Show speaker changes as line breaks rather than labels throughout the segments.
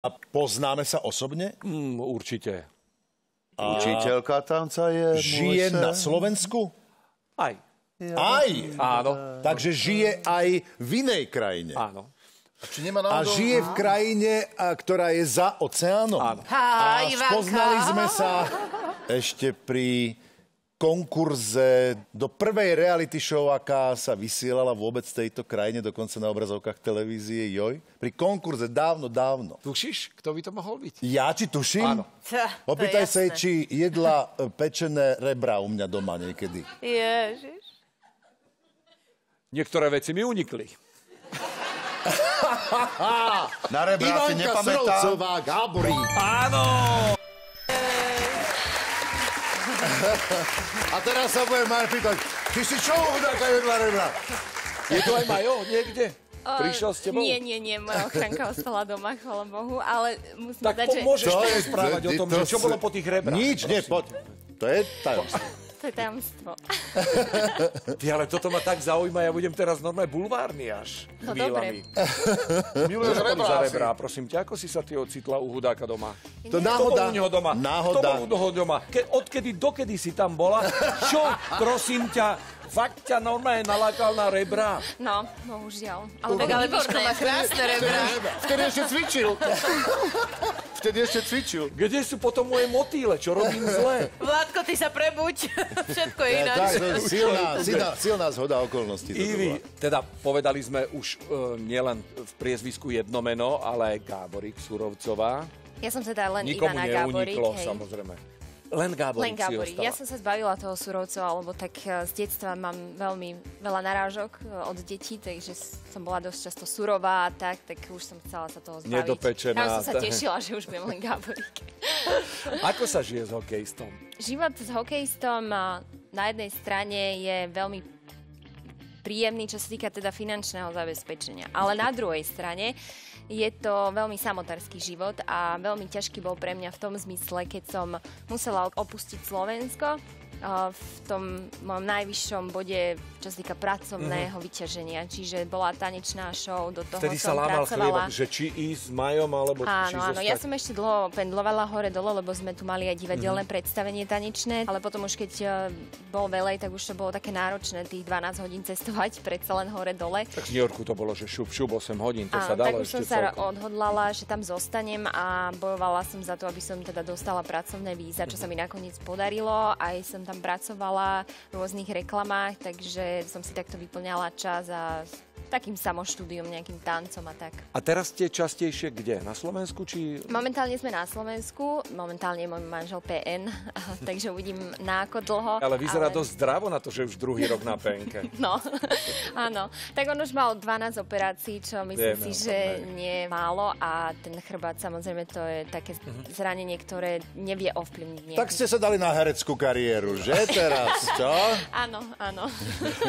A poznáme sa osobne?
Mm, určite.
Učiteľka tanca je...
Žije
môj sen.
na Slovensku?
Aj.
Aj.
Áno.
Takže žije aj v inej krajine.
Áno.
Či nemá
A žije v krajine, a, ktorá je za oceánom.
Áno.
A
Hi, Ivanka.
spoznali sme sa ešte pri konkurze do prvej reality show, aká sa vysielala vôbec v tejto krajine, dokonca na obrazovkách televízie Joj. Pri konkurze dávno, dávno.
Tušíš, kto by to mohol byť?
Ja ti tuším?
Áno.
To
Opýtaj sa jej, či jedla e, pečené rebra u mňa doma niekedy.
Ježiš.
Niektoré veci mi unikli.
Na rebra si nepamätám.
Gáborík.
Áno!
A teraz sa budem mať pýtať, ty si čo udáka jedla rebra?
Je to aj Majo niekde? Prišiel s tebou?
Nie, nie, nie, moja ochranka ostala doma, chvala Bohu, ale musím
Tak po,
že
môžeš
To
rozprávať o tom,
to
že čo
si-
bolo po tých rebrách.
Nič, nie, poď. To je tajomstvo.
To je tajomstvo.
Ty, ale toto ma tak zaujíma, ja budem teraz normálne bulvárny až.
No
rebra
za
asi.
rebrá, prosím ťa, ako si sa ty ocitla u hudáka doma?
To
Kto
náhoda.
bol u neho doma? Kto
Náhoda.
bol u doma? Ke, odkedy, dokedy si tam bola? Čo, prosím ťa, fakt ťa normálne nalákal na rebra?
No, bohužiaľ. Ale tak ale Miško má krásne rebra.
Vtedy ešte cvičil. Vtedy ešte cvičil.
Kde sú potom moje motýle? Čo robím zle?
Vládko, ty sa prebuď. Všetko je ináč.
tak, to je silná, silná, silná zhoda okolností. toto
Ivi, teda povedali sme už uh, nielen v priezvisku jedno meno, ale Gáborík Surovcová.
Ja som teda len
Nikomu
Ivana Gáborík.
neuniklo,
hej.
samozrejme. Len Gáborík,
Len Gáborík. Ja som sa zbavila toho Surovcova, lebo tak eh, z detstva mám veľmi veľa narážok eh, od detí, takže som bola dosť často surová a tak, tak už som chcela sa toho zbaviť.
Nedopečená,
Tam som sa tešila, že už budem len Gáborík.
Ako sa žije s hokejistom?
Život s hokejistom a, na jednej strane je veľmi príjemný, čo sa týka teda finančného zabezpečenia. Ale na druhej strane je to veľmi samotársky život a veľmi ťažký bol pre mňa v tom zmysle, keď som musela opustiť Slovensko v tom mojom najvyššom bode, čo sa týka pracovného vyťaženia. Čiže bola tanečná show, do toho
Vtedy sa
som
lámal
pracovala.
chlieb, že či ísť s Majom, alebo či
Áno, áno,
zostať.
ja som ešte dlho pendlovala hore-dole, lebo sme tu mali aj divadelné
Mhm.
predstavenie tanečné, ale potom už keď eh, bol velej, tak už to bolo také náročné tých 12 hodín cestovať predsa len hore-dole.
Tak v New Yorku to bolo, že šup, šup, 8 hodín, to sa
Áno, tak
dalo
už som sa
celkom.
odhodlala, že tam zostanem a bojovala som za to, aby som teda dostala pracovné víza, čo sa mi nakoniec podarilo. Aj som tam pracovala v rôznych reklamách, takže som si takto vyplňala čas a takým samoštúdiom, nejakým tancom a tak.
A teraz ste častejšie kde? Na Slovensku, či...
Momentálne sme na Slovensku, momentálne je môj manžel PN, takže uvidím na ako dlho.
Ale vyzerá
ale...
dosť zdravo na to, že už druhý rok na penke.
No, áno. Tak on už mal 12 operácií, čo myslím
Vieme
si, že
hej.
nie je málo a ten chrbát samozrejme to je také
Mhm.
zranenie, ktoré nevie ovplyvniť.
Tak ste sa dali na hereckú kariéru, že teraz, čo?
Áno, áno.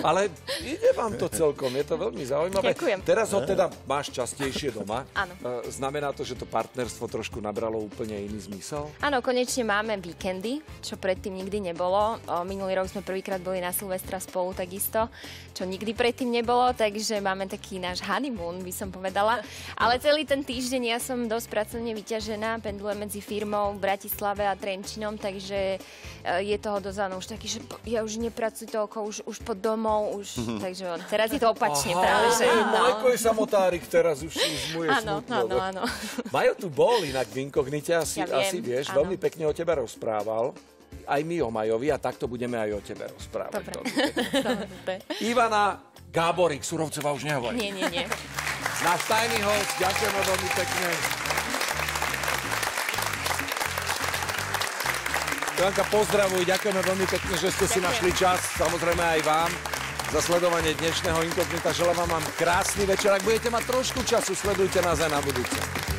Ale ide vám to celkom, je to veľmi zaujímavé.
Ďakujem.
Teraz ho teda máš častejšie doma.
Áno.
E, Znamená to, že to partnerstvo trošku nabralo úplne iný zmysel?
Áno, konečne máme víkendy, čo predtým nikdy nebolo. Minulý rok sme prvýkrát boli na Silvestra spolu takisto, čo nikdy predtým nebolo, takže máme taký náš honeymoon, by som povedala. Ale celý ten týždeň ja som dosť pracovne vyťažená, pendlujem medzi firmou v Bratislave a Trenčinom, takže e, je toho dosť áno, už taký, že ja už nepracujem toľko, už, už pod domov, už, takže on, teraz je to opačne práve, že...
Majko je samotárik teraz, už, už mu je
Áno,
smutno.
áno, áno.
Majo tu bol inak v inkognite, asi,
Ja viem,
asi vieš,
áno.
veľmi pekne o tebe rozprával. Aj my o Majovi a takto budeme aj o tebe rozprávať.
Dobre. Dobre.
Ivana Gáborík, Surovcová už nehovorí.
Nie, nie, nie.
Náš tajný host, ďakujeme veľmi pekne. Ivanka, pozdravuj, ďakujeme veľmi pekne, že ste si
Ďakujem.
našli čas, samozrejme aj vám, za sledovanie dnešného Inkognita. Želám vám krásny večer. Ak budete mať trošku času, sledujte nás aj na budúce.